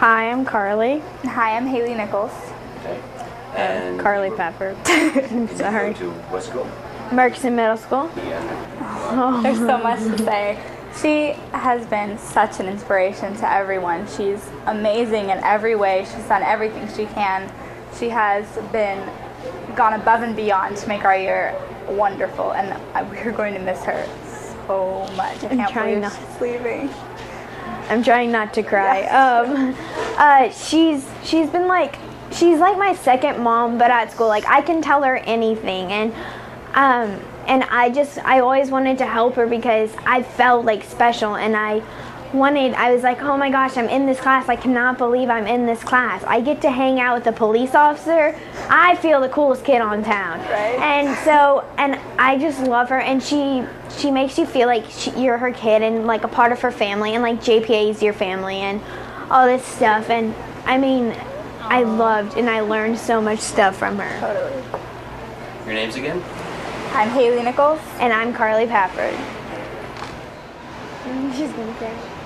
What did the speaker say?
Hi, I'm Carly. Hi, I'm Haley Nichols. Okay. And Carly Pepper. Sorry. To what school? Murchison Middle School. Yeah. Oh. There's so much to say. She has been such an inspiration to everyone. She's amazing in every way. She's done everything she can. She has been gone above and beyond to make our year wonderful, and we're going to miss her so much. I can't trying believe not- she's leaving. I'm trying not to cry. Um, uh, she's she's been like she's like my second mom, but at school, like I can tell her anything, and um, and I just I always wanted to help her because I felt like special, and I wanted I was like, oh my gosh, I'm in this class. I cannot believe I'm in this class. I get to hang out with a police officer. I feel the coolest kid on town, Right. and so and I just love her, and she she makes you feel like she, you're her kid and like a part of her family, and like JPA is your family, and all this stuff. And I mean, I loved and I learned so much stuff from her. Totally. Your names again? I'm Haley Nichols. And I'm Carly Pafford. She's gonna cry.